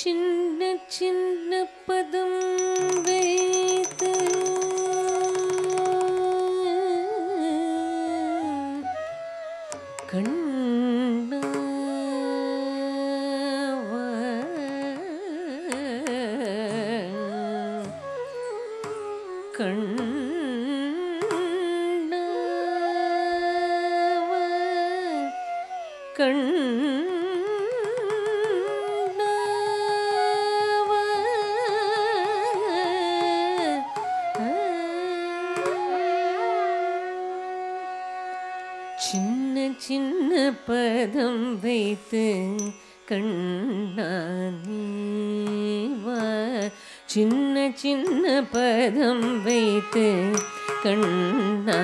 சின்ன சின்ன பதம் வைத்து கண்ணாவ சின்ன சின்ன பதம் வைத்து கண்ணானீவா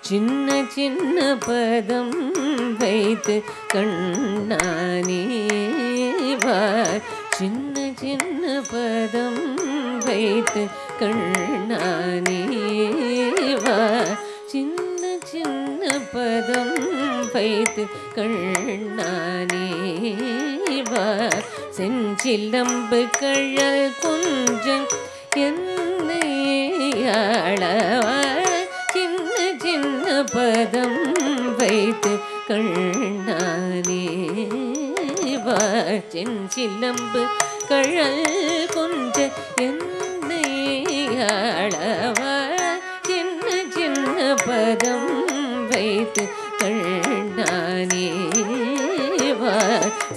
சின்ன சின்ன பதம் வைத்து கண்ணானேவா சின்ன சின்ன பதம் வைத்து கண்ணானேவா சின்ன சின்ன பதம் வைத்து கண்ணானேவா செஞ்சிலம்பு கழல் கொஞ்சம் என்னை சின்ன சின்ன பதம் வைத்து கண்ணானேவா செஞ்சிலம்பு கழல் கொஞ்சம் என்னை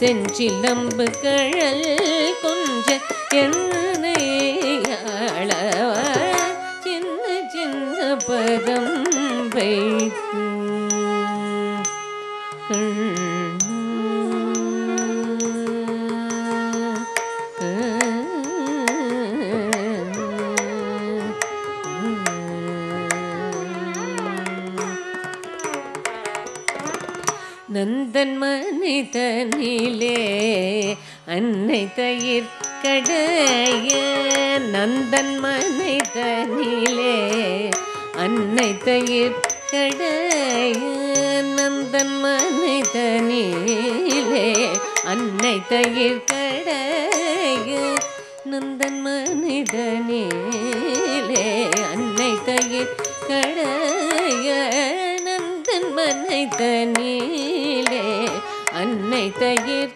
செஞ்சிலம்பு கழல் கொஞ்ச என்னை சின்ன சின்ன பதம் வைத்து தயிர் கடைய நந்தன் மனிதனிலே அன்னை தயிர் கடைய நந்தன் மனிதனிலே அன்னை தயிர் கடைய நந்தன் மனிதனிலே அன்னை தயிர் கடைய நந்தன் மனை தனிலே அன்னை தயிர்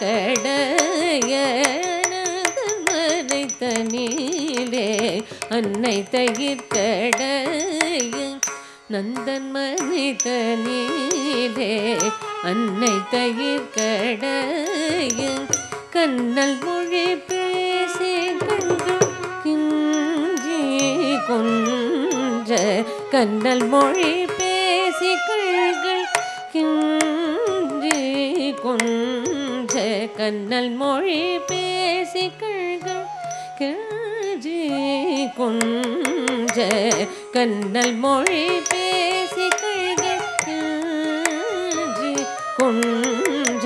கடையனை தனியிலே அன்னை தயிர் கடைய நந்தன் தனியிலே அன்னை தயிர் கடைய கண்ணல் மொழி பேசி கண்டு கிஞ்சி கொன்ற கண்ணல் மொழி பேசி கண்கள் கிஞ்சி கொஞ்ச கண்ணல் மொழி பேசி கழ்கி கொஞ்ச கண்ணல் மொழி பேசி கழ்கி கொஞ்ச.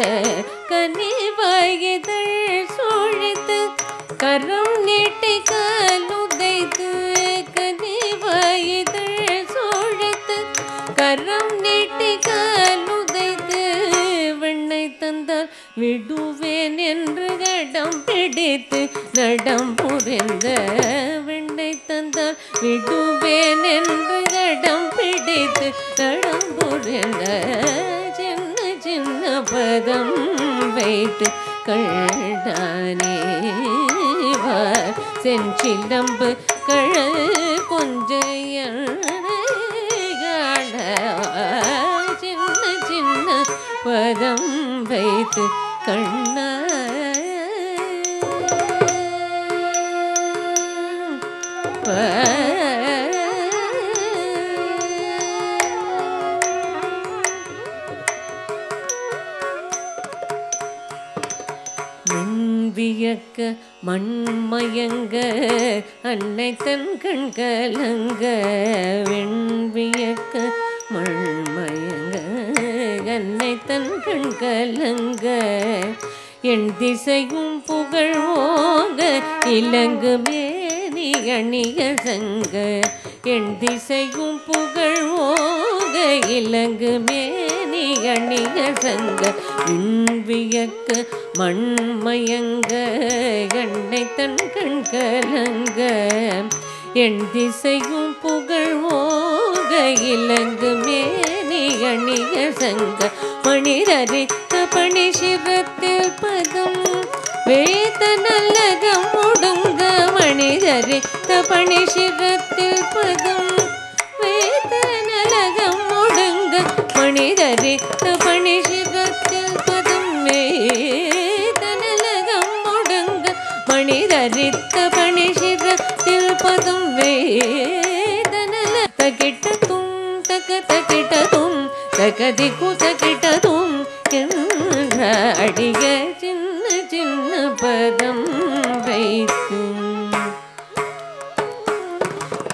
பதம் வைத்து கண்ணா என் திசையும் புகழ் ஓங்க இலங்கு மேனி அணிய சங்க. என் திசையும் புகழ் ஓக இலங்கு மேனி அணிய சங்க. விண்வியக்க மண்மயங்க எண்ணெய் தன் கண் கலங்க. என் திசையும் புகழ் ஓக இலங்கு மேனி அணிய சங்க. மணிரரித்த பணி சிவத்தில் பதம் வேத நல்லகம் முடுங்க மணிதரித்த தபணி சிவத்தில் பதம் வேத நலகம் முடுங்க மணிதரித்த தபணி சிவத்தில் பதம் வேத நலகம் முடுங்க மணிதரித்த பணி சிவத்தில் பதம் வேத நல தகிட்டதும் தக தகிட்டதும் தகதிக்கு தகிட்டதும் என்ற அடிய சின்ன சின்ன பதம் வைத்தும்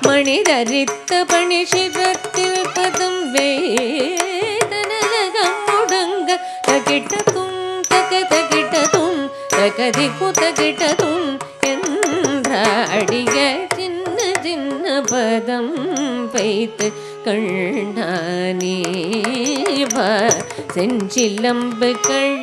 மணிதரித்த பணி சிவத்தில் பதம் வேதனலகம் முடங்க தகிட்டதும் தக தகிட்டதும் தகதி குதகிட்டதும் என்ற அடிய சின்ன சின்ன பதம் வைத்து கண்ணானே வா செஞ்சிலம்பு கழல்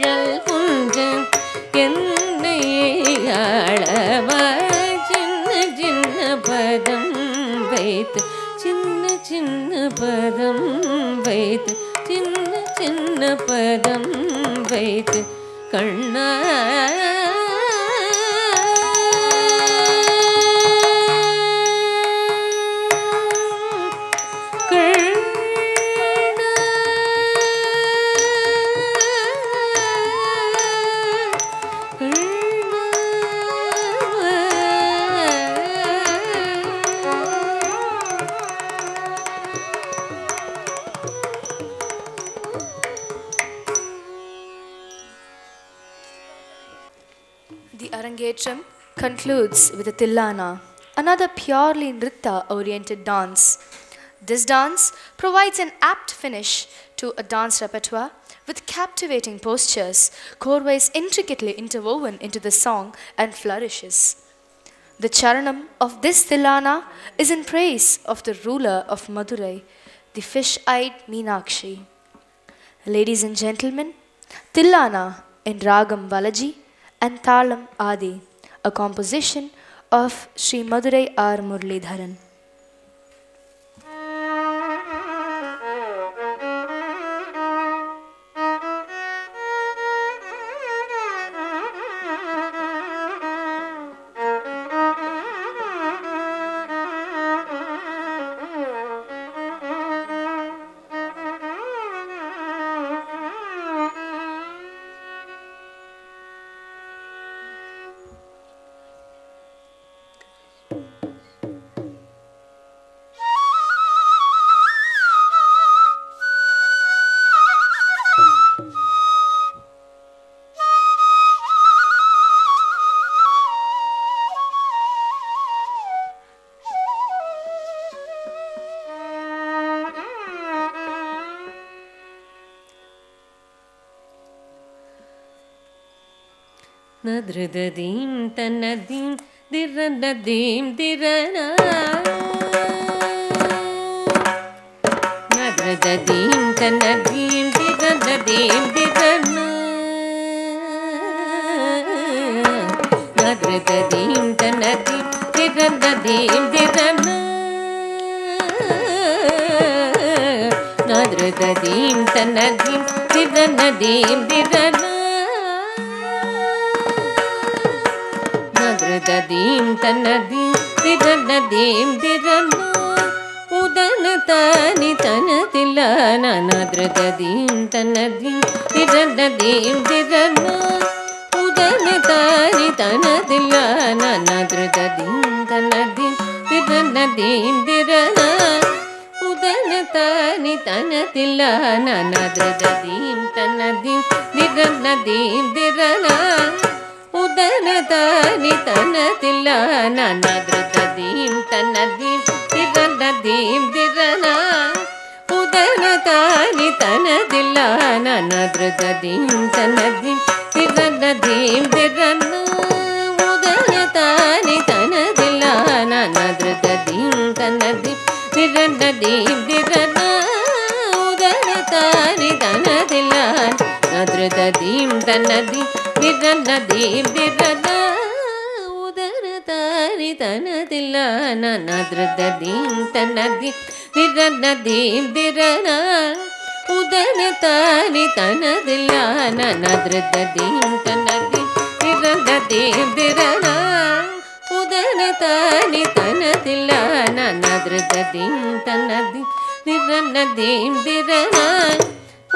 难。Concludes with a Tillana, another purely Nritta oriented dance. This dance provides an apt finish to a dance repertoire with captivating postures, chorwise intricately interwoven into the song and flourishes. The charanam of this Tillana is in praise of the ruler of Madurai, the fish eyed Meenakshi. Ladies and gentlemen, Tillana in Ragam Balaji and Talam Adi, a composition of Sri Madurai R. नदृद दीं त नदीं तन्नदीं दिरणा दिरन। त नदीं दिरन्दीं दिरनुद्रदीं त नदीं दीर्दीन् दिरनुद्रदिं त ीं तन्नीन निगन् देव उदनतानि तनदि नानीं त नदीन निगन् देव उदनतानि तनदि नानीं तनदिव दिरलादनतानि तनदि नानीं त नदीन निगन्ध देव दिरला ತನಿ ತನ ತಿಲ್ಲ ನನದ್ರ ತದೀಂ ತನ ದೀಂ ತಿರನ ದೀಂ ದಿರನ ಉದನ ತನಿ ತನ ದಿಲ್ಲ ನನದ್ರ ತದೀಂ ತನ ದೀಂ ತಿರನ ದೀಂ ದಿರನ ಉದನ ತನಿ ತನ ದಿಲ್ಲ ನನದ್ರ ತದೀಂ ತನ ದೀಂ ತಿರನ ದೀಂ ದಿರನ ಉದನ ತನಿ ತನ ದಿಲ್ಲ ನದ್ರ ತದೀಂ ತನ ದೀಂ ದಿಗನದೇವ್ಯದ ಉದರ ತಾರಿ ತನದಿಲ್ಲ ನನ್ನದ್ರದ ದೀನ್ ತನ್ನದಿ ನಿರನ ದೇವ್ಯರನ ಉದರ ತಾರಿ ತನದಿಲ್ಲ ನನ್ನದ್ರದ ದೀನ್ ತನ್ನದಿ ನಿರನ ದೇವ್ಯರನ ಉದರ ತಾರಿ ತನದಿಲ್ಲ ನನ್ನದ್ರದ ದೀನ್ ತನ್ನದಿ ನಿರನ ದೇವ್ಯರನ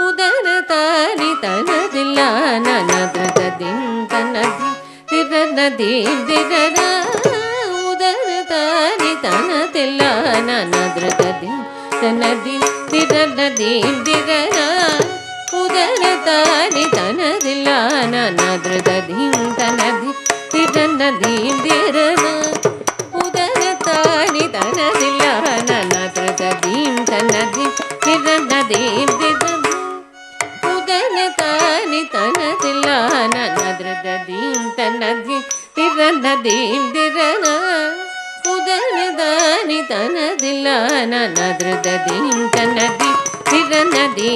ಉದರ ತಾರಿ ತನದಿಲ್ಲ ನನದ್ರದ ದಿಂತನದಿ ತಿರನದಿ ದಿರರ ಉದರ ತಾರಿ ತನದಿಲ್ಲ ನನದ್ರದ ದಿಂತನದಿ ತಿರನದಿ ದಿರರ ಉದರ ತಾರಿ ತನದಿಲ್ಲ ನನದ್ರದ ದಿಂತನದಿ ತಿರನದಿ ದಿರರ ಉದರ ತಾರಿ ತನದಿಲ್ಲ ನನದ್ರದ ದಿಂತನದಿ திரநதீம் திரன உதன தானி தனதில்ல தனதி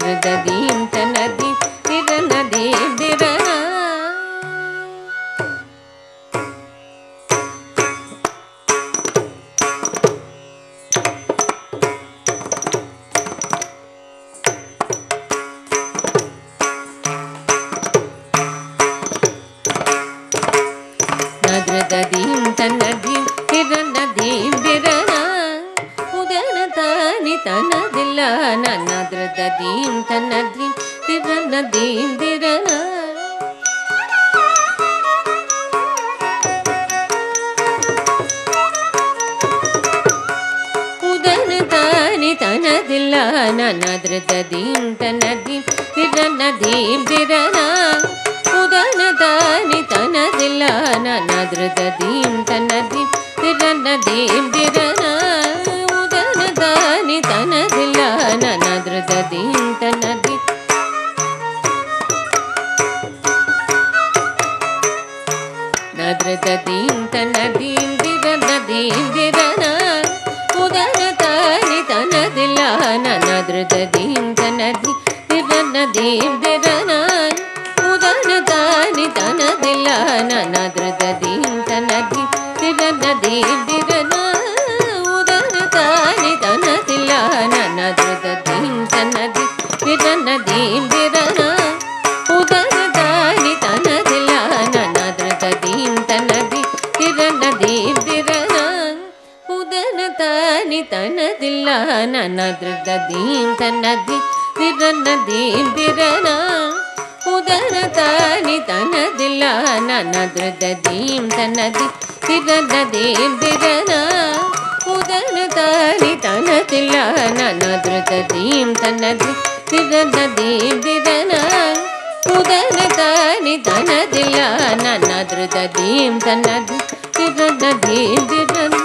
Madhgadim दीं तनदीं नदी नदी उदनदानि तनदिल दानि तनदीं दिल्ला नद्रदीटीरी उदनदानि तनदिल दानि तनदीं नदृदीं ದೀರ್ದಿರನ ಉದರ ತಾನಿ ತನದಿಲ್ಲ ನನ್ನ ದೃಢ ದೀಂ ತನದಿ ತಿರದ ದೀರ್ದಿರನ ಉದರ ತಾನಿ ತನದಿಲ್ಲ ನನ್ನ ದೃಢ ದೀಂ ತನದಿ ತಿರದ ದೀರ್ದಿರನ ಉದರ ತಾನಿ ತನದಿಲ್ಲ ನನ್ನ ದೃಢ ದೀಂ ತನದಿ ತಿರದ ದೀರ್ದಿರನ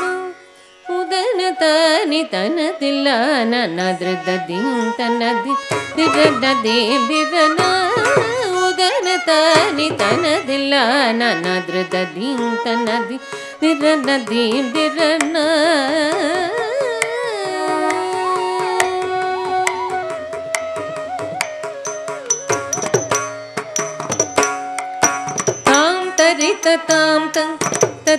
गनतानि तन दिला नाना द्र दीं तनदिरना उदन तानि तन दिला नाना द्र दीं तनादिरना तां तरित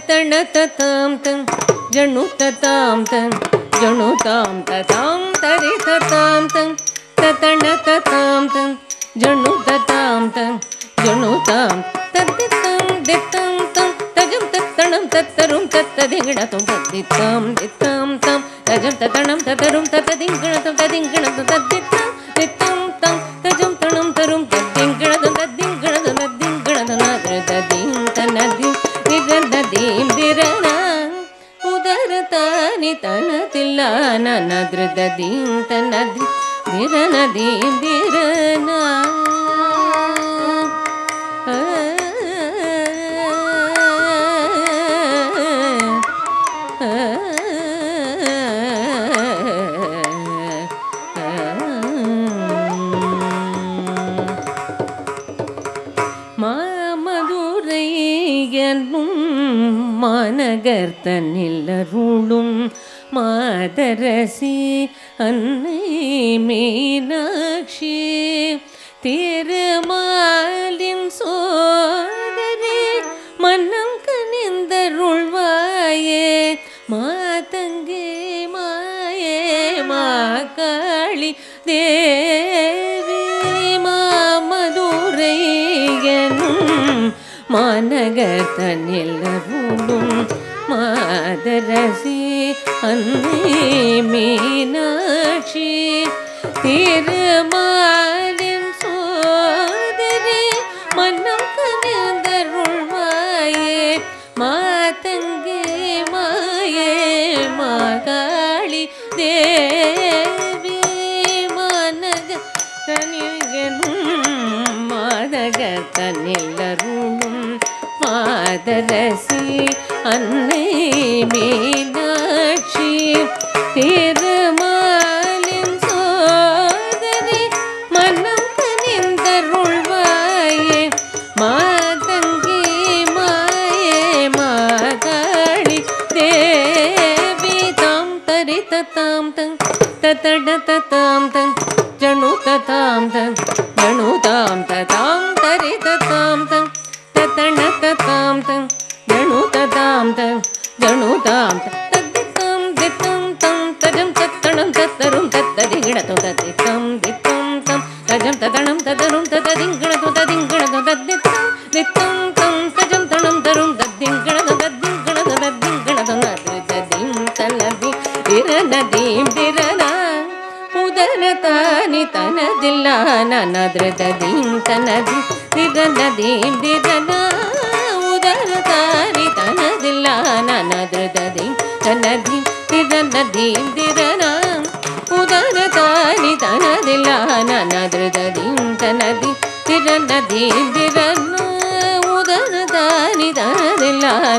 तण ततां तं जणु ततां तं जणु तां ततां तरि ततां तं ततण ततां तं जणु ततां तं जणु तां तद्दितां दितां तं तजं तत्तणं तत्तरुं तत्तदिङ्गणतं तद्दितां दितां तं तजं ततणं ततरुं ततदिङ्गणतं तदिङ्गणतं तद्दितां दितां உதர தானி தனதில்ல நனதிரதீம் தனதி திரண தீம் திரனா மாமதுரை என்னும் மாநகர் தன்னில்லருளும் மாதரசி அன்னை மீனாட்சி திருமாலின் சோதரே மன்னம் கனிந்தருள்வாயே மாதங்கே மாயே மா காளி தேவி மாமதுரையனும் மாநகர் தன்னில் அருளும் மாதரசி அன்னை மீனாட்சி திருமாலின் சோதரி மன்னம் கனிந்தருள்வாயே மாதங்கே மாயே மாகாளி தேவி மனக தனியனும் மாதக தன்னில்லருளும் மாதரசி அன்னை Meenakshi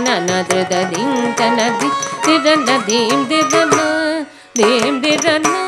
na na da da ding da na di di da na dim di da ma dim di da na.